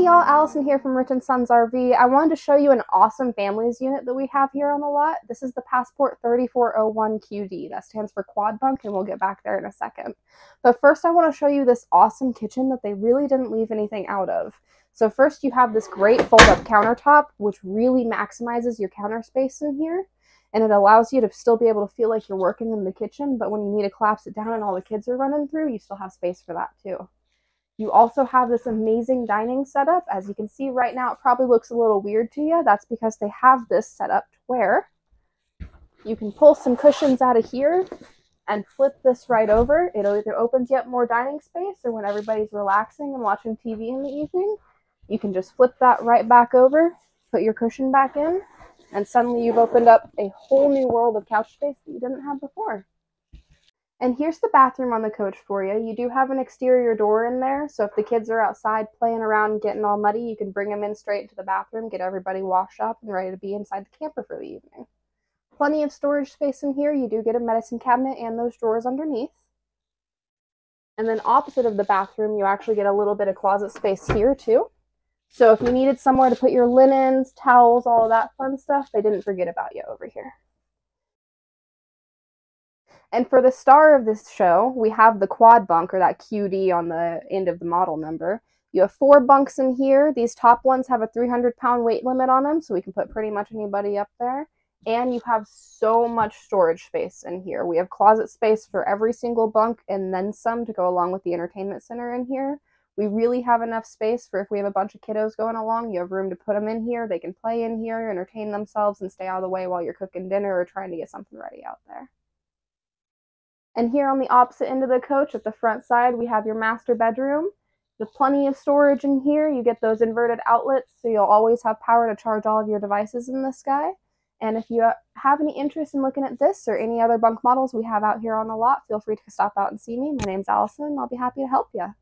Y'all, Allison here from Rich and Sons RV. I wanted to show you an awesome families unit that we have here on the lot. This is the Passport 3401QD. That stands for quad bunk and we'll get back there in a second. But first I want to show you this awesome kitchen that they really didn't leave anything out of. So first you have this great fold-up countertop which really maximizes your counter space in here and it allows you to still be able to feel like you're working in the kitchen but when you need to collapse it down and all the kids are running through you still have space for that too. You also have this amazing dining setup. As you can see right now, it probably looks a little weird to you. That's because they have this set up to where you can pull some cushions out of here and flip this right over. It either opens you up more dining space or when everybody's relaxing and watching TV in the evening, you can just flip that right back over, put your cushion back in, and suddenly you've opened up a whole new world of couch space that you didn't have before. And here's the bathroom on the coach for you. You do have an exterior door in there, so if the kids are outside playing around getting all muddy, you can bring them in straight into the bathroom, get everybody washed up and ready to be inside the camper for the evening. Plenty of storage space in here. You do get a medicine cabinet and those drawers underneath. And then opposite of the bathroom, you actually get a little bit of closet space here too. So if you needed somewhere to put your linens, towels, all of that fun stuff, they didn't forget about you over here. And for the star of this show, we have the quad bunk, or that QD on the end of the model number. You have four bunks in here. These top ones have a 300 pound weight limit on them, so we can put pretty much anybody up there. And you have so much storage space in here. We have closet space for every single bunk and then some to go along with the entertainment center in here. We really have enough space for if we have a bunch of kiddos going along, you have room to put them in here. They can play in here, entertain themselves, and stay out of the way while you're cooking dinner or trying to get something ready out there. And here on the opposite end of the coach at the front side, we have your master bedroom. With plenty of storage in here, you get those inverted outlets, so you'll always have power to charge all of your devices in this guy. And if you uh, have any interest in looking at this or any other bunk models we have out here on the lot, feel free to stop out and see me. My name's Allison, and I'll be happy to help you.